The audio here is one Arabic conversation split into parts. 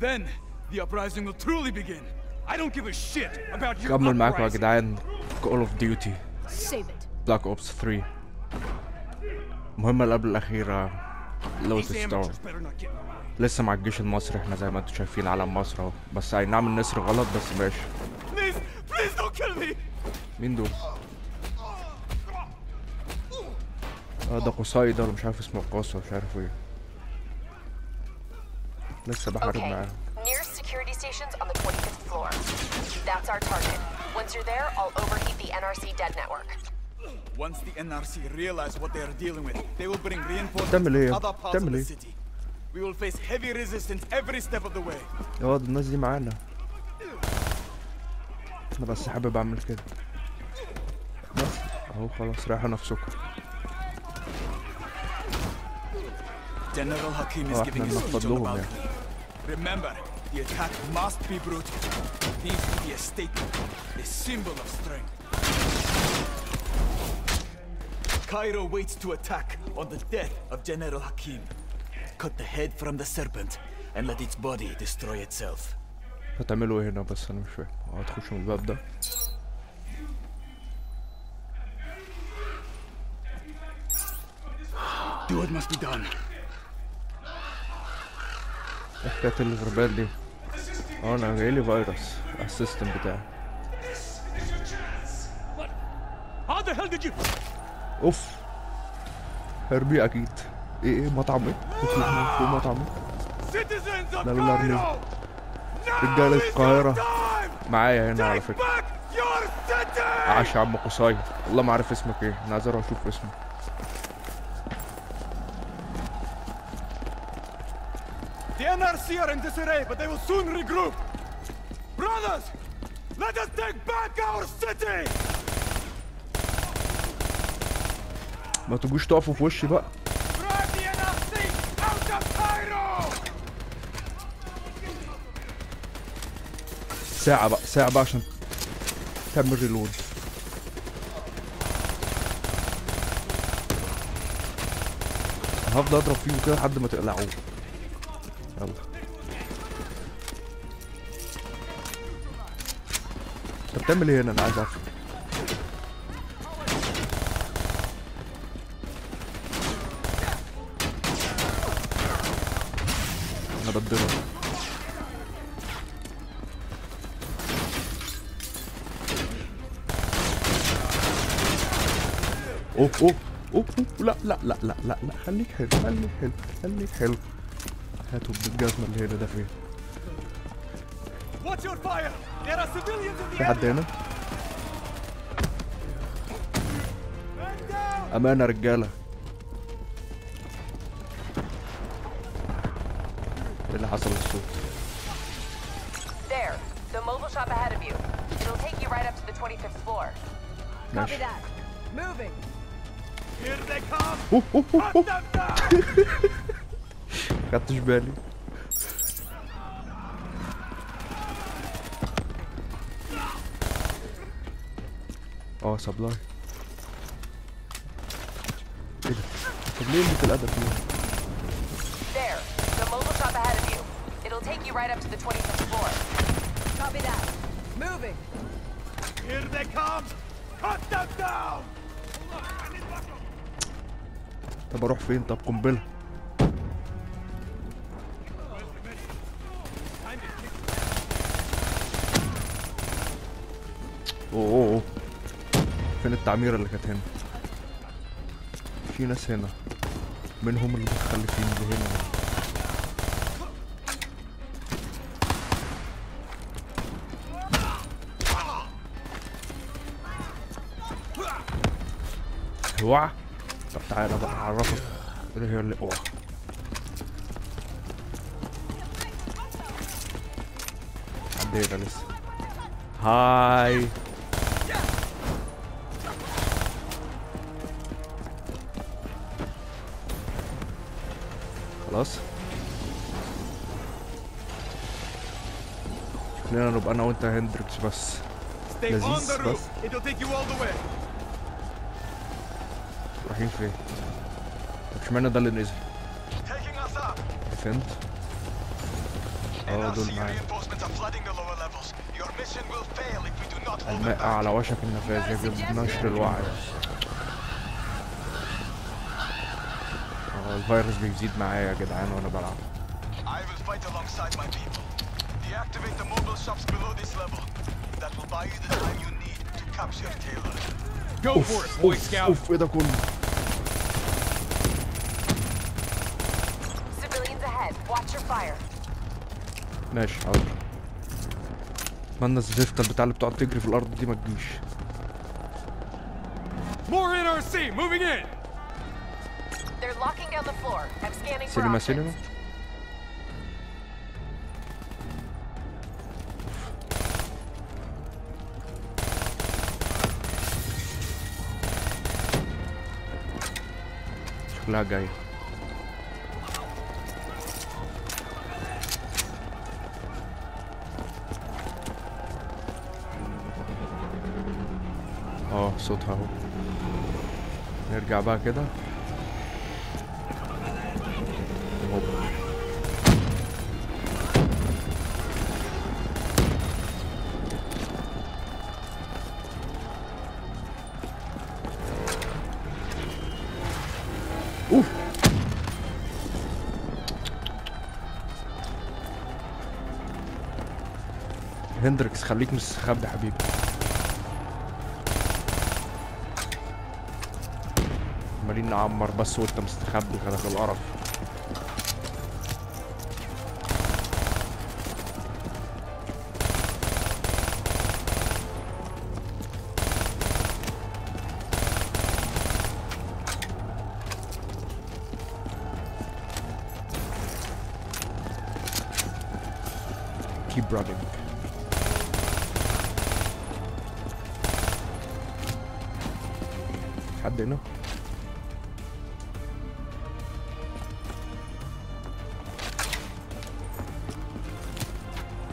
Then the uprising will truly begin. I don't give a shit about your كمل معاكم يا uprising. جدعان Duty Save it. Black Ops 3 المهمة اللي قبل الأخيرة لو These تستوعب amateurs better not get in the way. لسه مع الجيش المصري إحنا زي ما أنتم شايفين علم مصر اهو بس اي نعم النسر غلط بس ماشي Please, please don't kill me. مين دول؟ آه ده قصاي ده ولا مش عارف اسمه قاصة مش عارف إيه لسه بحارب Okay. معاه Nearest security stations on the 25th floor. That's our target. Once you're there, I'll overheat the NRC dead network. Once the NRC realize what they are dealing with, they will bring reinforcements تعمل إيه؟ from other parts of تعمل the إيه؟ city. We will face heavy resistance every step of the way. آه ده الناس دي معانا أنا بس حابب اعمل كده بس اهو خلاص رايحة نفسكم General Hakim is آه giving إحنا a speech on the يعني balcony. Remember, the attack must be brutal. It needs to be a statement, a symbol of strength. Cairo waits to attack on the death of General Hakim. Cut the head from the serpent and let its body destroy itself. هتعملوا ايه هنا بس انا مش فاهم اه هتخشوا من الباب ده Do what must be done. إيه حكاية الغربال دي آه أنا جايلي فيروس على السيستم بتاعي? أوف. هربي أكيد. إيه إيه مطعم إيه؟ من فوق مطعم إيه؟ لا لا لا القاهرة. time! معايا هنا على city! عاش يا عم قصاي والله ما عارف اسمك إيه. أنا عايز أروح أشوف اسمه NRC are in disarray, but they will soon regroup. Brothers, let us take back our city! ما تجوش تقفوا في وشي بقى! ساعة بقى ساعة بقى عشان تعمل ريلود هفضل اضرب فيهم كده لحد ما تقلعوه يلا. انت بتعمل إيه هنا؟ أنا عايز اعرف. أنا اوف اوف أوف. لا لا لا لا لا لا. خليك حلو خليك حلو خليك حلو. هاتوا بالجزمة اللي هنا ده فين في حد هنا؟ أمانة رجالة. إيه اللي حصل الصوت ماشي. خدتش بالي آه سبلاي إيه ده طب ليه في الادب فيه There, the mobile shop ahead of you. It'll take you right up to the 25th floor. Copy that. Moving. Here they come! Cut them down! طب أروح فين طب قنبله أوه أوه فين التعميرة اللي كانت هنا؟ في ناس هنا. منهم اللي متخلفين اللي هنا. ده. اوعى طب تعالى بقى أعرفك. اللي هي اللي اوعى عدينا لسه هاي. خلاص. شكلنا نبقى أنا وأنت هندريكس بس. لذيذ بس. رايحين فين؟ اشمعنى ده اللي نزل؟ فهمت؟ آه دول معايا الماء على وشك النفاذ يا جماعة نشر الوعي الفيروس بيزيد معايا يا جدعان وأنا بلعب I will fight alongside my people. Deactivate the mobile shops below this level. That will buy you the time you need to capture Taylor. Go for it, Boy Scout. اوف إيه ده كله Civilians ahead. Watch your fire. ماشي حاضر اتمنى الزفته البتاع اللي بتقعد تجري في الأرض دي ما تجيش More NRC moving in. They're locking down the floor. I'm scanning Cinema, cinema. lagay. Oh, so tao. Nergaba keda. اوف هندريكس خليك مستخبي حبيبي عمالين نعمر بس وانت مستخبي في القرف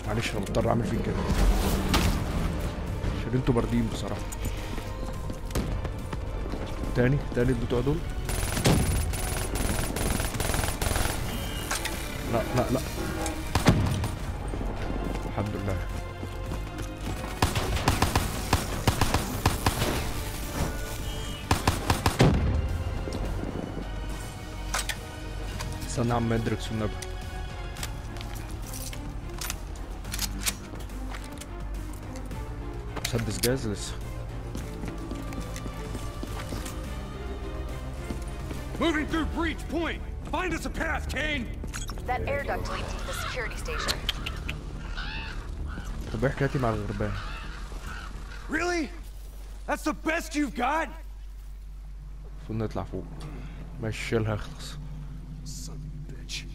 معلش أنا مضطر أعمل فيك كده. عشان أنتوا باردين بصراحة. تاني تاني البتوع دول. لا لا لا. الحمد لله. استنى يا عم ادركس had this gas list. Moving through breach point! Find us a path, Kane! That air duct leads to the security station. Really? That's the best you've got? Son of a bitch.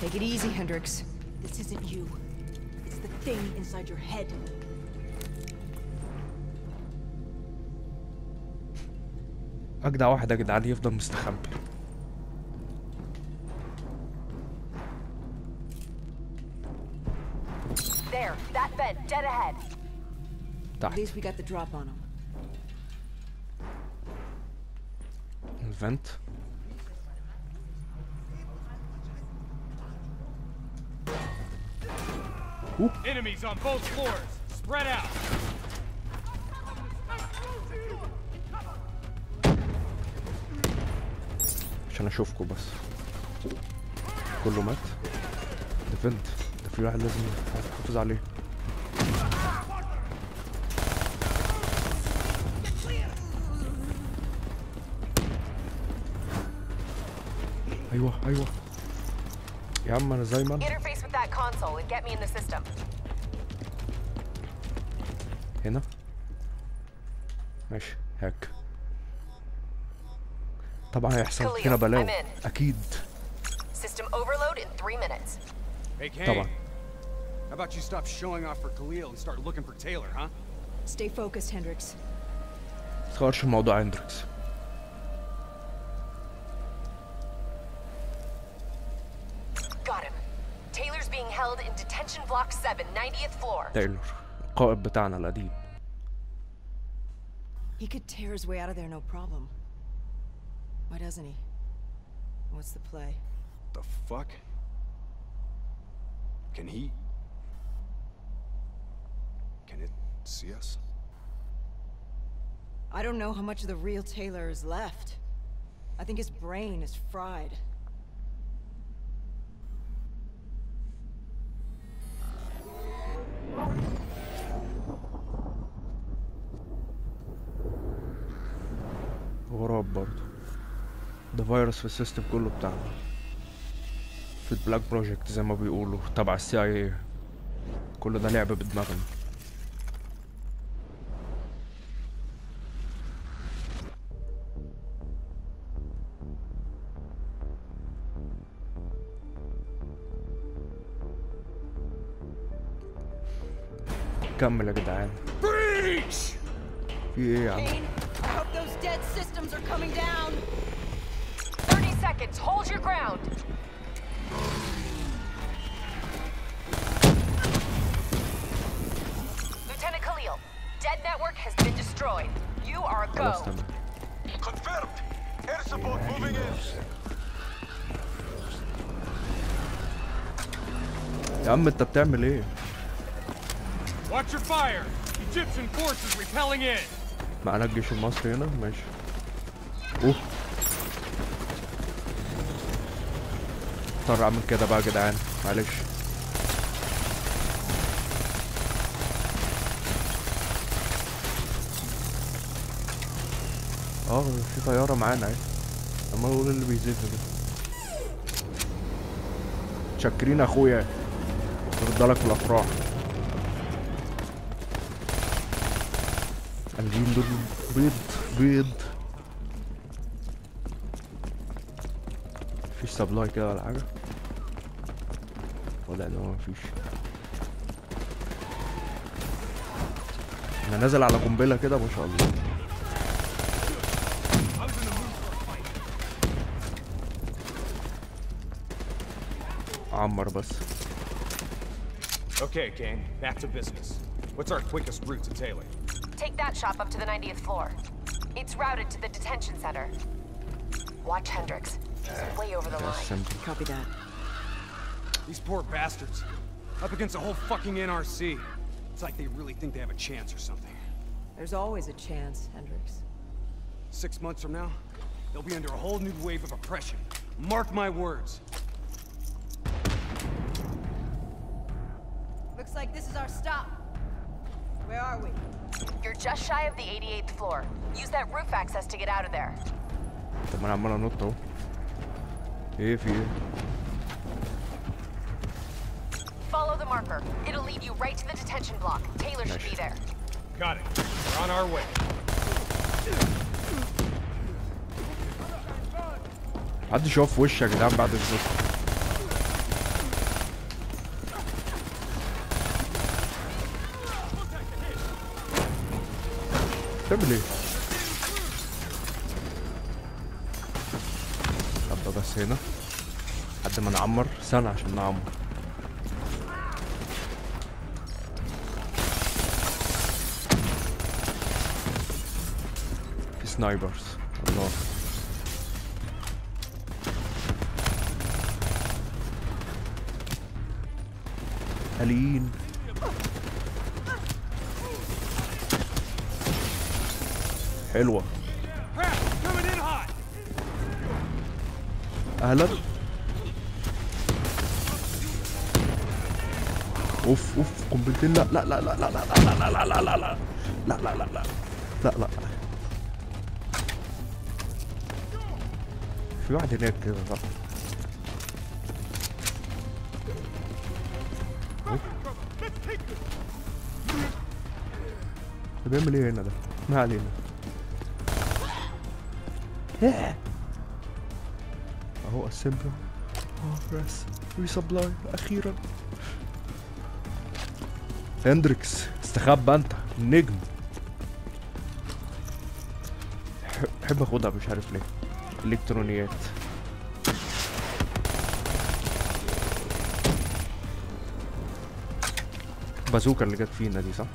Take it easy, Hendrix. This isn't you. It's the thing inside your head. اجدع واحد يا جدعان يفضل مستخبي There, that vent, dead ahead. At تحت least we got the drop on him. الفنت Enemies on both floors. Spread out. عشان اشوفكم بس. كله مات. ده فنت ده في واحد لازم نحافظ عليه. أيوه أيوه. يا عم أنا زي ما أنا. هنا؟ ماشي. هاك. طبعا هيحصل Khalil, فينا بلاوي I'm in. اكيد System overload in three minutes. Hey, Kane. طبعا How about you stop showing off for Khalil and start looking for Taylor, huh? Stay focused, Hendrix. متغيرش الموضوع هندريكس Got him. Taylor's being held in detention block 7, 90th floor. تايلور القائد بتاعنا القديم He could tear his way out of there no problem. Why doesn't he? What's the play? The fuck? Can he... Can it see us? I don't know how much of the real Taylor is left. I think his brain is fried. فيروس في ال system كله بتاعنا. في ال black project زي ما بيقولوا تبع ال CI كل ده لعب بدماغنا. كمل يا جدعان! في إيه يا عم؟ seconds. Hold your ground. Lieutenant Khalil, dead network has been destroyed. You are a خلاص go. تمام Confirmed. Air support moving in. يا عم انت بتعمل ايه Watch your fire! Egyptian forces repelling in! معانا الجيش المصري هنا ماشي اوه اضطر أعمل كده بقى يا جدعان. معلش. آه في طيارة معانا أهي. عمال أقول اللي بيزيد ده. متشكرين أخويا. يرضى في الافراح قلبين دول بيض بيض مفيش سبلاي كده ولا حاجة ولا ده مفيش انا نازل على قنبلة كده ما شاء الله عمر بس Okay, Kane, back to business. What's our quickest route to Taylor? Take that shop up to the 90th floor. It's routed to the detention center. Watch Hendricks. Way over the line. Copy that. These poor bastards. Up against a whole fucking NRC. It's like they really think they have a chance or something. There's always a chance, Hendricks. Six months from now, they'll be under a whole new wave of oppression. Mark my words. Looks like this is our stop. Where are we? You're just shy of the 88th floor. Use that roof access to get out of there. عمال انط اهو ايه في ايه Follow the marker. It'll lead you right to the detention block. Taylor should be there. Got it. We're on our way. محدش يقف في وشي يا جدعان بعد الزفت بتعمل ايه؟ هنا. لحد ما نعمر. سنة عشان نعمر. في سنايبرز الله. قليل حلوة. أهلا اوف اوف قنبلتين لا لا لا لا لا لا لا لا لا لا لا لا لا لا لا لا لا لا في واحد هناك كده صح. ده بيعمل إيه هنا ده ما علينا اسمبل آه بس ريسبلاي أخيرا. هندريكس استخبى أنت. النجم بحب اخدها مش عارف ليه. إلكترونيات. بازوكا اللي جت فينا دي صح؟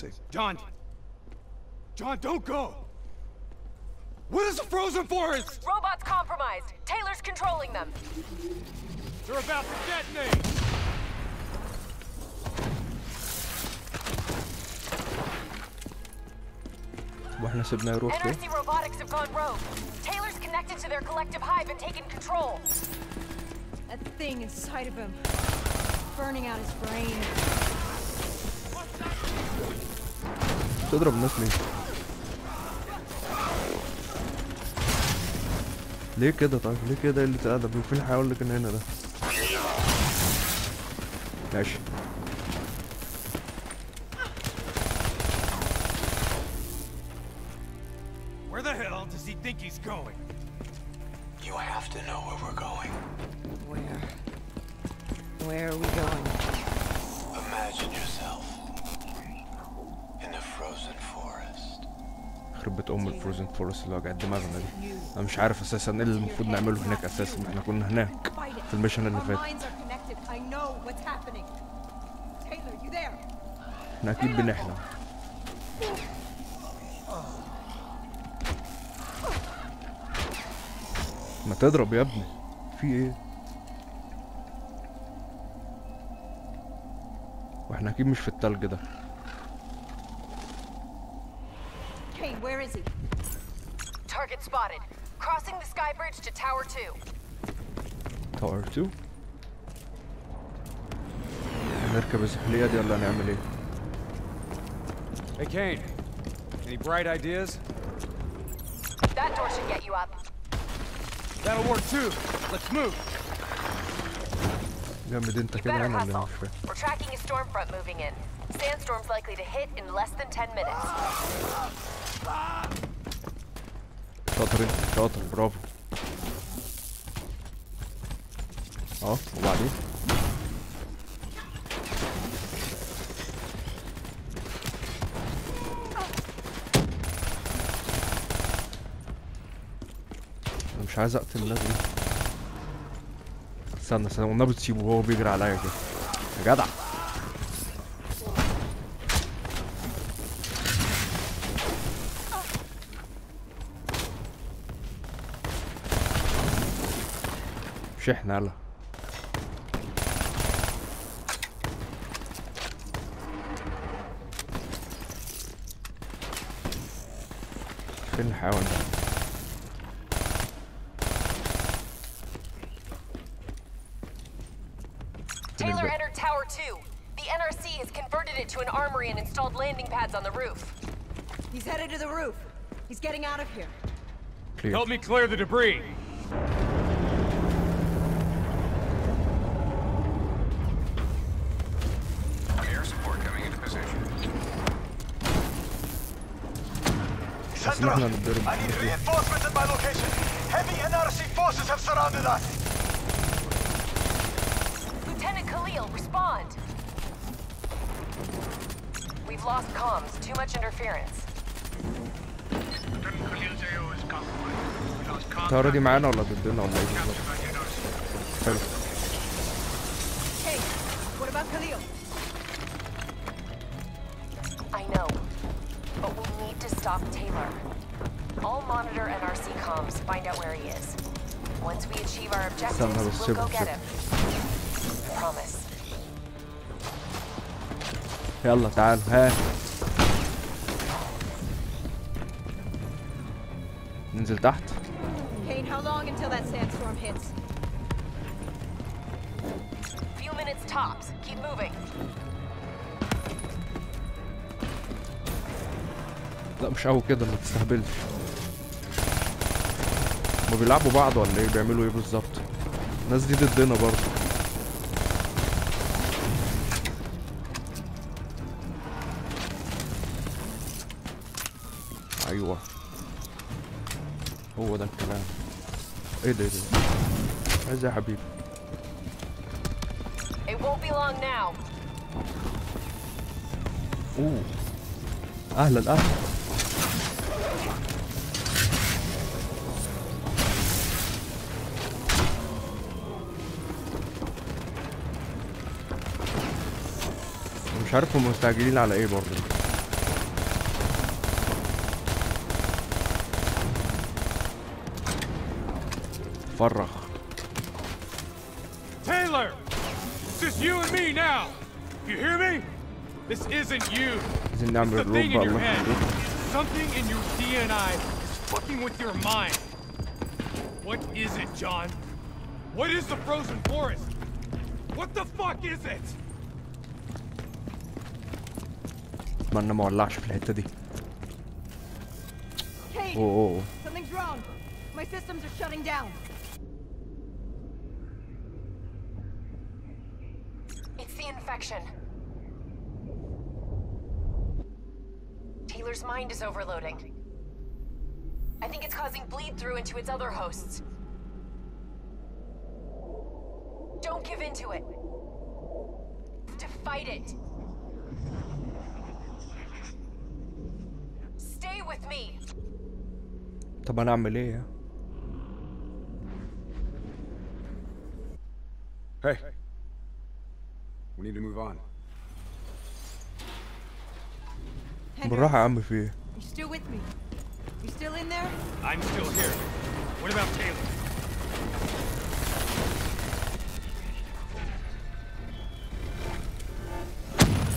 safe. John! John, don't go! What is a frozen forest? Robots compromised. Taylor's controlling them. They're about to detonate! واحنا سيبناه يروح ليه NRC robotics have gone rogue. Taylor's connected to their collective hive and taken control. That thing inside of him. Burning out his brain. تضرب الناس ليه؟ ليه كده طيب؟ ليه كده؟ اللي ادب وفين الحيوان اللي كان هنا ده. ماشي. forest اللي وجعت دماغنا دي أنا مش عارف أساسا إيه اللي المفروض نعمله هناك أساسا إحنا كنا هناك. في ال mission اللي فات? إحنا أكيد بنحلم ما تضرب يا ابني في إيه وإحنا أكيد مش في التلج ده Kane, where is he? Target spotted. Crossing the sky bridge to Tower 2. تاور 2 نركب الزحلية دي ولا نعمل ايه Hey, Kane. Any bright ideas? That door should get you up. That'll work too. Let's move. جامد انت You كده better يعني ولا hustle. مش فاهم We're tracking a storm front moving in. Sandstorm's likely to hit in less than 10 minutes. شاطر انت شاطر برافو. آه وبعدين؟ أنا مش عايز أقتل الناس دي. استنى استنى والنبي تسيبه وهو بيجري عليا كده. يا جدع! مش احنا يلا فين الحيوان ده فين Taylor الباقي entered Tower 2. The NRC has converted it to an armory and installed landing pads on the roof. He's headed to the roof. He's getting out of here. clear. Help me clear the debris. Sandra, احنا نتضرب I need reinforcements at my location. Heavy NRC forces have surrounded us. Lieutenant Khalil, respond. We've lost comms. Too much interference. الطيارة دي معانا ولا ضدنا ولا ايه بالظبط حلو Hey, what about Khalil? Taylor. I'll monitor NRC comms, find out where he is. Once we achieve our objectives, Somehow it's we'll go super get him. Promise. يلا تعال ها ننزل تحت Kane, how long until that sandstorm hits? Few minutes tops. Keep moving. لا مش قوي كده ما تستهبلش. هما بيلعبوا بعض ولا إيه؟ بيعملوا إيه بالظبط؟ الناس دي ضدنا برضه. أيوه. هو ده الكلام. إيه ده إيه ده؟ عايز يا حبيبي. أوه. أهلا أهلا. على ايه برضه فرخ Taylor! It's just you and me now! You hear me? This isn't you. It's the thing in your head. Something in your DNI is fucking with your mind. What is it, John? What is the frozen forest? What the fuck is it? Manna molla arsleplete di. Oh. Something's wrong. My systems are shutting down. It's the infection. Taylor's mind is overloading. I think it's causing bleed through into its other hosts. Don't give in to it. To fight it. طب أنا اعمل إيه Hey. We need to move on. بالراحه يا عم في إيه You still with me? You still in there? I'm still here. What about Taylor?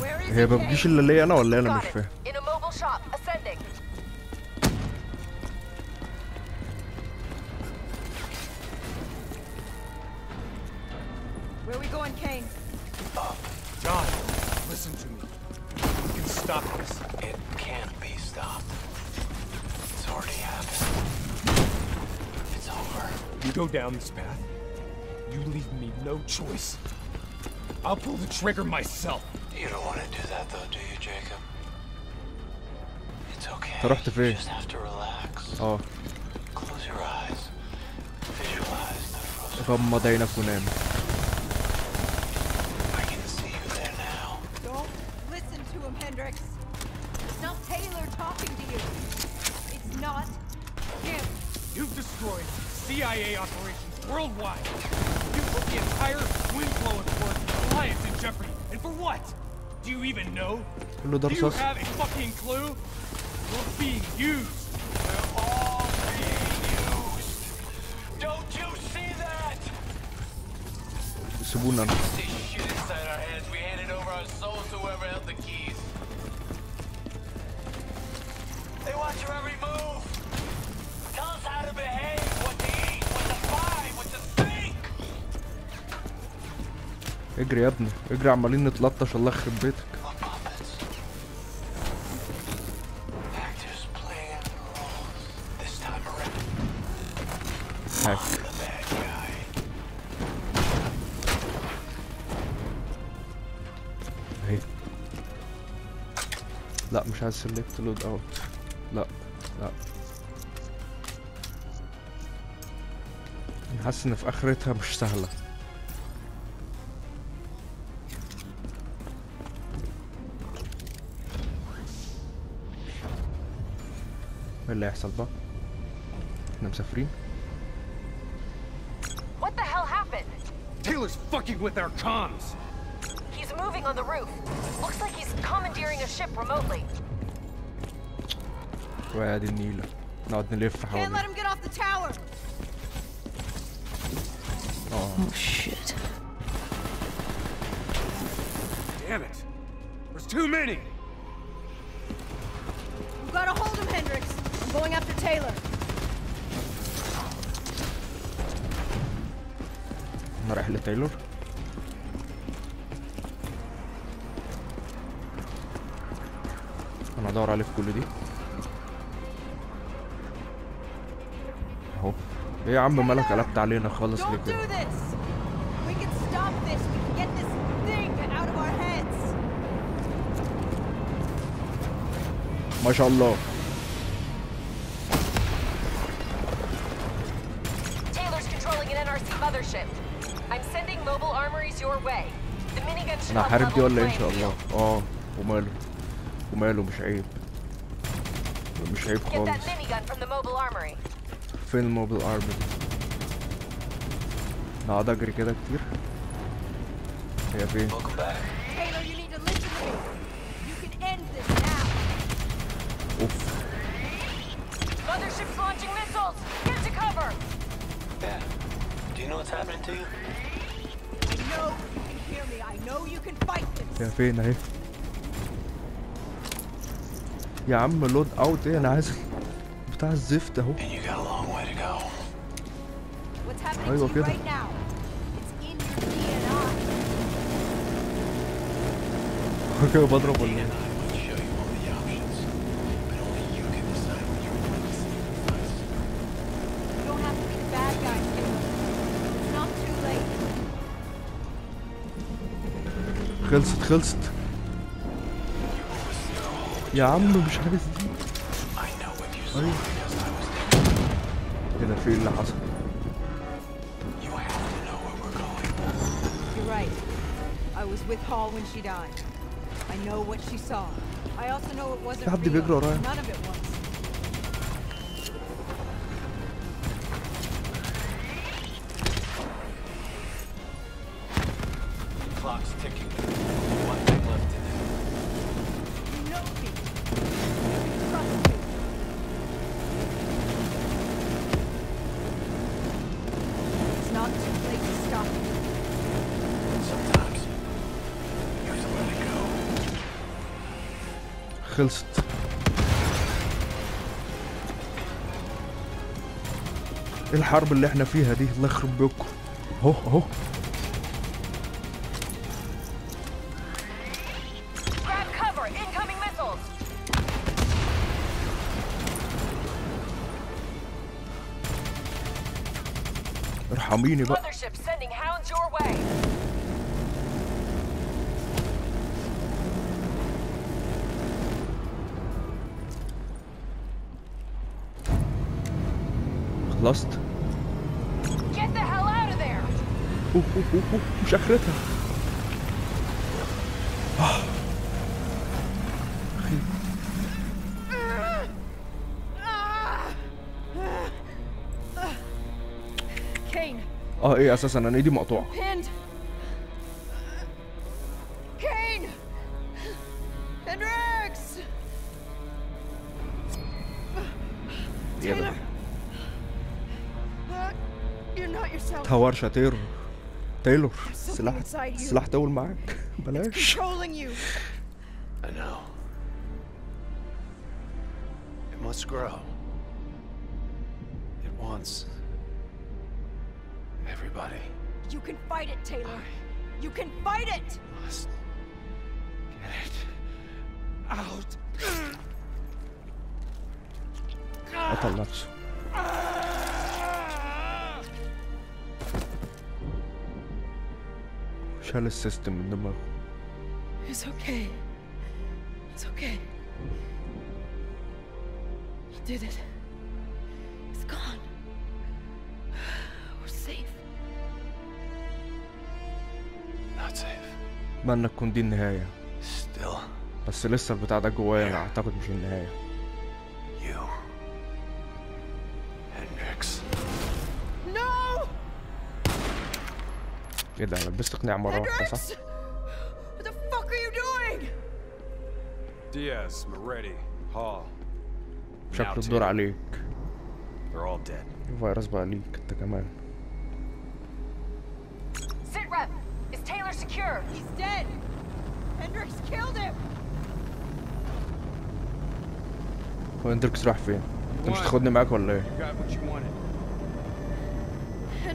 Where is هي he, ما Kate? بتجيش الا ليا أنا ولا أنا مش. فاهم going, Kane? John, listen to me. We can stop this. It can't be stopped. It's already happened. It's over. You go down this path, you leave me no choice. I'll pull the trigger myself. You don't want to do that though, do you, Jacob? It's okay. انت رحت You فين؟ just have to relax. اه Close your eyes. Visualize the frozen. غمض عينك ونام why. You put the entire Windblow and Alliance in jeopardy, and for what? Do you even know? Do you have a fucking clue? We're being used. We're all being used. Don't you see that? Sebulan. اجري يا ابني اجري عمالين نتلطش الله يخرب بيتك. لا مش عايز select loadout لا لا. أنا حاسس إن في آخرتها مش سهلة. اللي هيحصل بقى احنا مسافرين What the hell happened? Taylor's fucking with our comms. He's moving on the roof. Looks like he's commandeering a ship remotely. وادي النيله نقعد نلف Can't let حوالين him get off the tower. اه Shit. Damn it. There's too many. You gotta hold him, Hendrix. Going after Taylor. أنا رايح لتايلور. أنا ادور عليه في كل دي. أهو. إيه يا عم مالك قلبت علينا خالص ليه كده؟ do this. We أنا حارب دي ولا إيه؟ إن شاء الله. آه وماله. وماله مش عيب. مش عيب خالص. فين الموبيل ارمري أنا قاعد أجري كده كتير. هي فين؟ أوف. Yeah. Yeah. you know what's happening to you? I know you can hear me. I know you can fight this. هي فين اهي يا عم لود اوت ايه انا عايز بتاع الزفت اهو And you got a long way خلصت خلصت يا عم مش عارف دي. إيه ده في إيه اللي حصل. I was with Hall when she died. I know what she saw. I also know it wasn't real. None of it was. خلصت. إيه الحرب اللي إحنا فيها دي الله يخرب بيكم اهو اهو! ارحميني بقى Mothership sending hounds your way! خلصت! أوه أوه أوه مش آخرتها. آه. آه إيه أساسا أنا إيدي مقطوعة. Taylor! تهورش يا تيرو تايلور something سلاح inside you. سلاح تول معاك بلاش Controlling you. I know. It must grow. It wants everybody. You can fight it, Taylor. You can fight it! Must get it out. قتل نفسه شال السيستم من دماغه It's okay. It's okay. He did it. It's gone. We're safe. Not safe. اتمنى تكون دي النهاية Still, بس لسه البتاع ده جوايا أعتقد مش النهاية إيه ده لبست اقناع مرة واحدة Hendrix! صح؟ Diaz, Moretti, Hall. شكل Now الدور. عليك They're all dead. الفيروس بقى ليك انت كمان Sit rep! Is Taylor secure? He's dead! Hendrix killed him! هو اندركس راح فين؟ انت مش. تاخدني معاك ولا إيه؟ You